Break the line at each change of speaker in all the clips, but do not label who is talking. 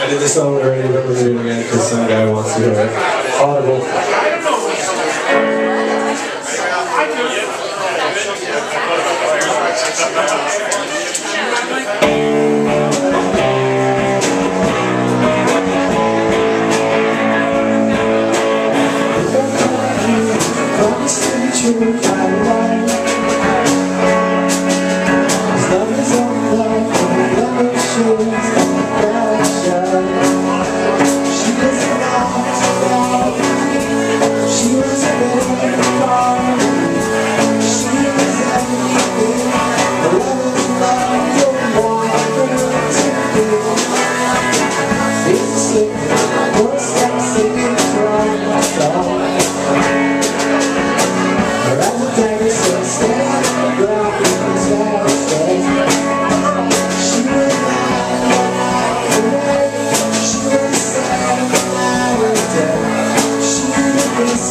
I did this song already, but we're doing it again because some guy wants to hear it. Audible.
Promise to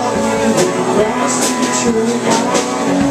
then you to be true.